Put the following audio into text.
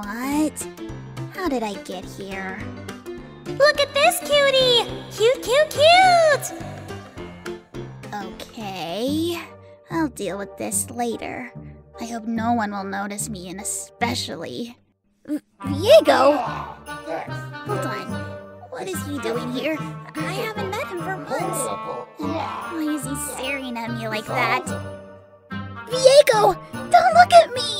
What? How did I get here? Look at this cutie! Cute, cute, cute! Okay. I'll deal with this later. I hope no one will notice me, and especially. V- Viego! Hold on. What is he doing here? I haven't met him for months. Why is he staring at me like that? Viego! Don't look at me!